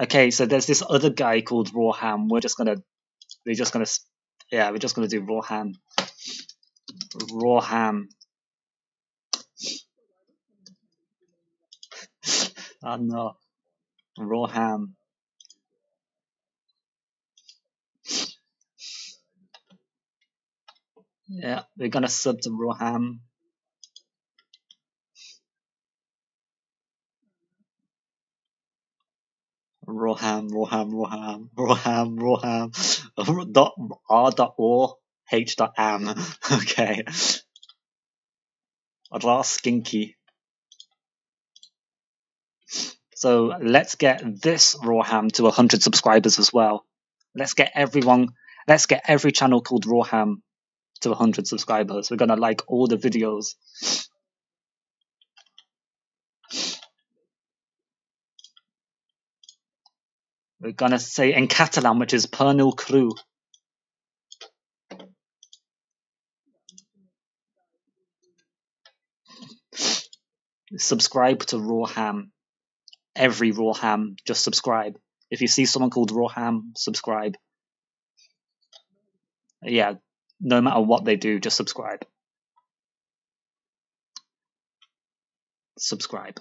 Okay, so there's this other guy called Rawham. We're just gonna, we're just gonna, yeah, we're just gonna do Rawham. Rawham. oh ah, no, Rawham. Yeah, we're gonna sub to Rawham. Roham, Roham, Roham, Roham, Roham, dot R dot or H dot am. Okay. Ra Skinky. So let's get this Rawham to 100 subscribers as well. Let's get everyone, let's get every channel called Rawham to 100 subscribers. We're gonna like all the videos. We're gonna say in Catalan, which is Pernil Cru. Subscribe to Rawham. Every Rawham, just subscribe. If you see someone called Rawham, subscribe. Yeah, no matter what they do, just subscribe. Subscribe.